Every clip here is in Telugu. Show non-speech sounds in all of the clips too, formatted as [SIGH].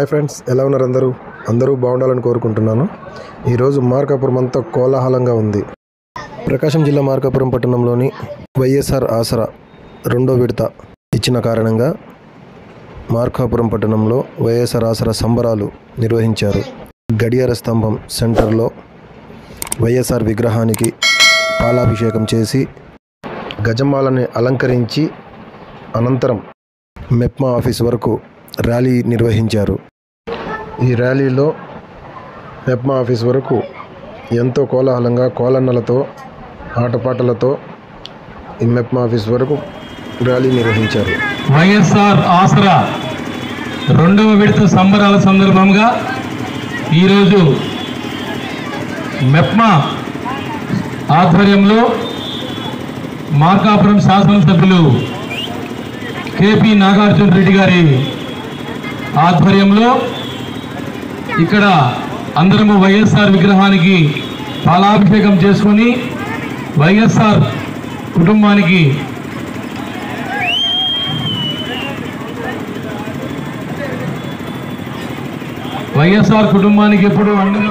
హాయ్ ఫ్రెండ్స్ ఎలా ఉన్నారు అందరూ? అందరూ బాగుండాలని కోరుకుంటున్నాను. ఈరోజు మార్కాపురం అంతా కోలాహలంగా ఉంది. ప్రకాశం జిల్లా మార్కాపురం పట్టణంలోని వైఎస్ఆర్ ఆసరా రెండో విడత ఇచ్చిన కారణంగా మార్కాపురం పట్టణంలో వైఎస్ఆర్ ఆసరా సంబరాలు నిర్వహించారు. గడియార స్తంభం సెంటర్లో వైఎస్ఆర్ విగ్రహానికి పాలాభిషేకం చేసి గజమాలని అలంకరించి అనంతరం మెప్మా ఆఫీస్ వరకు ర్యాలీ నిర్వహించారు. ఈ ర్యాలీలో మెప్మా ఆఫీస్ వరకు ఎంతో కోలాహలంగా కోలన్నలతో ఆటపాటలతో ఈ మెప్మా ఆఫీస్ వరకు ర్యాలీ నిర్వహించారు. వైఎస్ఆర్ ఆసరా రెండవ విడత సంబరాల సందర్భంగా ఈరోజు మెప్మా ఆధ్వర్యంలో మార్కాపురం శాసనసభ్యులు కేపీ నాగార్జున రెడ్డి గారి ఆధ్వర్యంలో ఇక్కడ అందరము వైఎస్ఆర్ విగ్రహానికి పాలాభిషేకం చేసుకొని వైఎస్ఆర్ కుటుంబానికి వైఎస్ఆర్ కుటుంబానికి ఎప్పుడు అండగా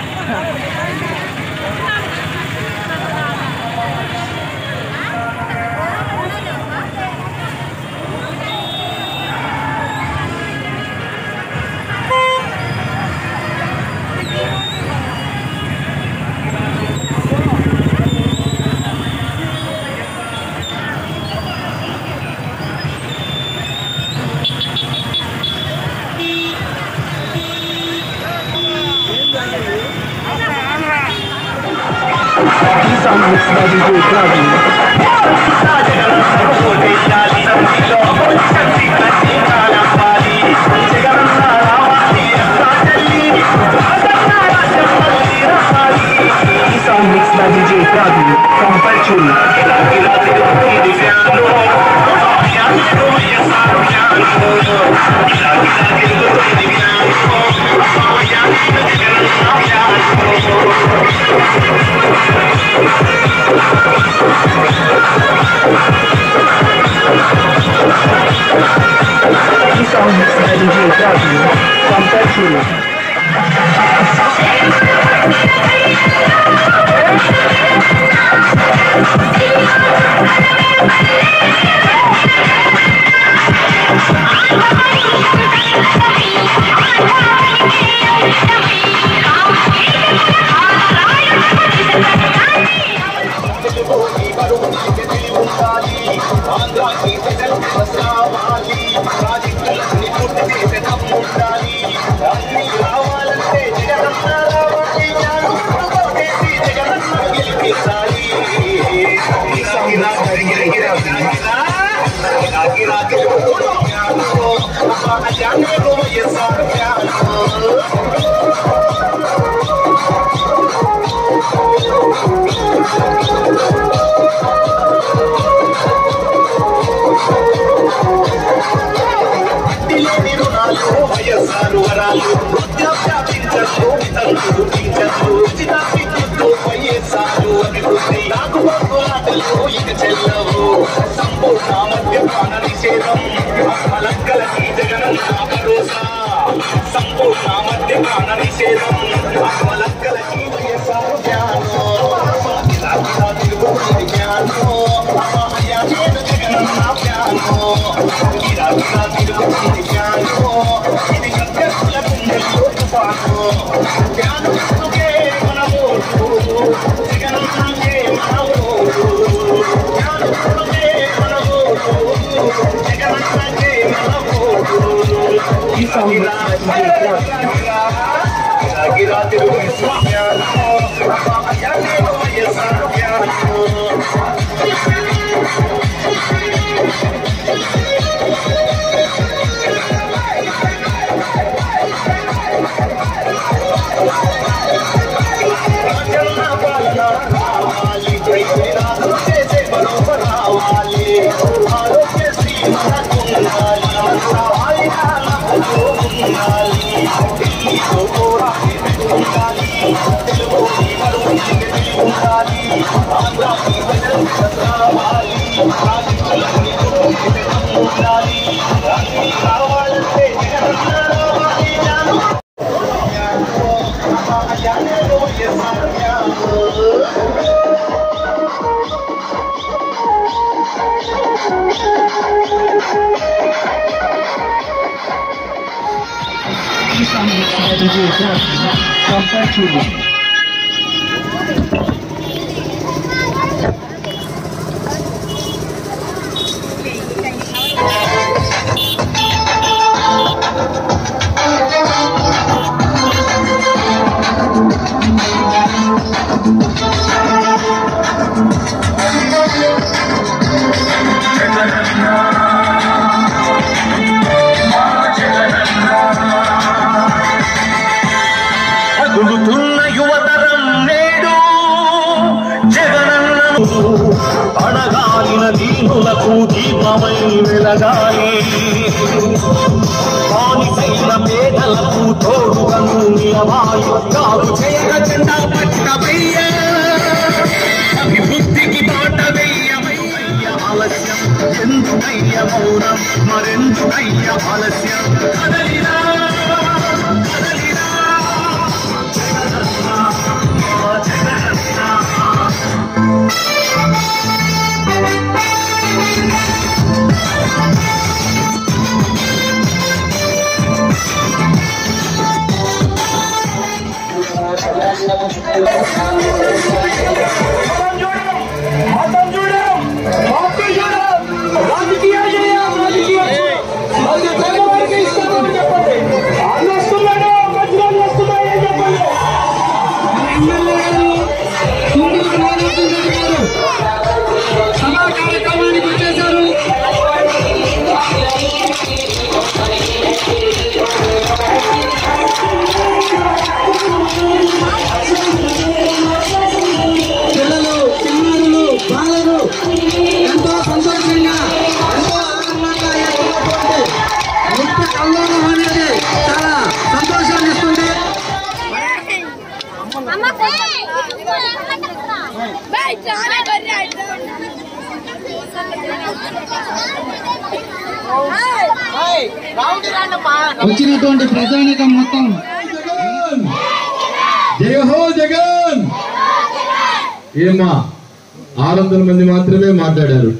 Yeah. [LAUGHS] Love you. I'm gonna go get some Anwar Ali. You sound like Is యువతరం నేడు జగనన్నను అడగాలిన దీనులకు దీపమై వెలగాలి. బానిసైన పేదలకు తోడుగను నిలవాలి కాదు చేయక జెండా పట్టవయ్య అభివృద్ధికి బాట వెయ్యమయ్య ఆలస్యం. ఎందుకయ్య మౌనం? మరెందుకయ్య ఆలస్యం? కదలిన Eu వచ్చినటువంటి ప్రజానికం మొత్తం. జయహో జగన్! ఏమా ఆరు వందల మంది మాత్రమే మాట్లాడారు.